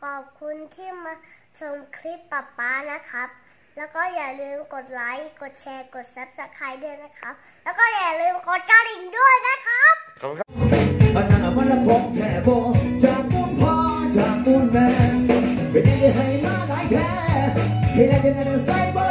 ขอบคุณที่มาชมคลิปป๊าป๊านะครับ แล้วก็อย่าลืมกดไลค์ กดแชร์ กด subscribe ด้วยนะครับ แล้วก็อย่าลืมกดกระดิ่งด้วยนะครับขอบคุณครับอันนั้นมันละของแท้บ่จากมุนพ่อจากมุนแม่ไป็นยังได้ให้มาหลายแท้เฮียจะนั่นใส่บ่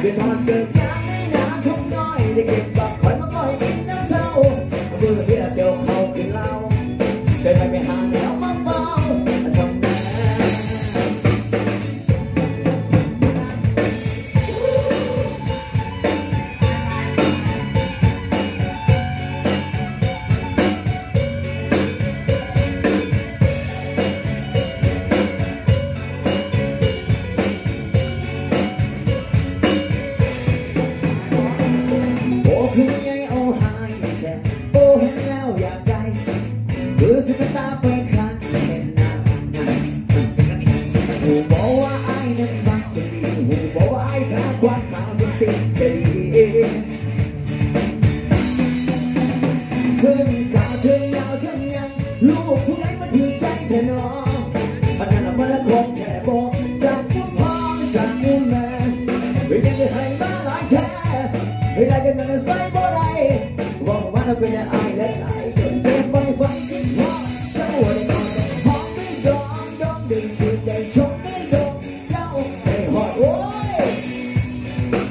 เดือดทอนเกิดงานไม่นานทุกน้อยได้เก็บบักคอยมาปล่อยกินน้ำเจ้าเบื่อเบื่อเสียว บอกว่าไอ้นั้นมักจะดีหูบอกว่าไอ้ขาความขาวเป็นสิ่งดีถึงขาวถึงยาวถึงยังลูกผู้ใดมาถือใจเธอน้องอันนั้นมันละคงแท้บอกจากมุนพ่อจากมุนแม่ไม่ยังได้ให้มาหลายแท้เวลาเดินมันใส่บ่ได้บอกว่าเราเป็นไอายและใจจนเกินไปฟัง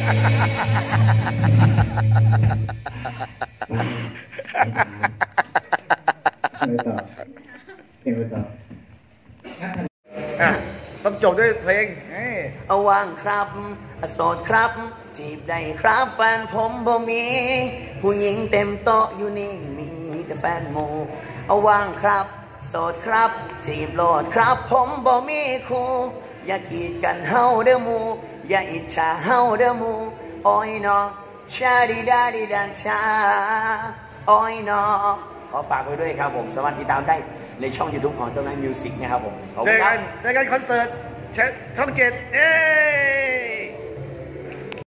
ไม่นานชมน้อยได้เก็บบังคอยมาปล่อยกินน้ำเจ้าเมื่อนี้น่ะเสียวเขาขึ้นเราไปไปไปหาแนวเบาๆเธอแม่โอ้ยก็บักแตงโมโอ้ยก็บักส้มโอโอ้ยก็เป็นบักพร้าวหวังไม่ตอไม่ต่ออะต้องจบด้วยเพลงเอ้ยเอาวางครับโสดครับ จีบได้ครับแฟนผมบ่มี ผู้หญิงเต็มโต๊ะอยู่นี่มีแต่แฟนหมูเอาวางครับ โสดครับ จีบโลดครับ ผมบ่มีคู่อย่ากีดกันเฮาเด้อหมู อย่าอิจฉาเฮาเด้อมูโอ้ยนอชาดีดาดีดันชาโอ้ยนอขอฝากไว้ด้วยครับผมสามารถติดตามได้ในช่อง YouTube ของเจ้านายมิวสิกนะครับผมขอบเจคุณอคกัรันเจอกันคอนเสิร์ตเชช่องเจ็ดเอ้ย